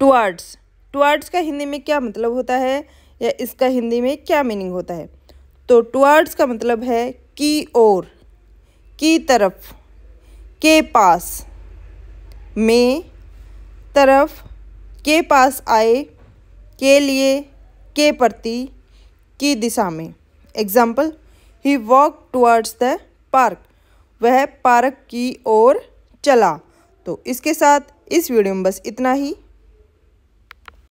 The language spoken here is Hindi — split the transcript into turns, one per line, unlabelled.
टुअर्ड्स टुवर्ड्स का हिंदी में क्या मतलब होता है या इसका हिंदी में क्या मीनिंग होता है? तो टुवर्ड्स का मतलब है की ओर, की तरफ़, के पास। में तरफ़, के पास आए, के लिए, के प्रति, की दिशा में। Example he walk towards the park वह पार्क की ओर चला। तो इसके साथ इस वीडियो में बस इतना ही।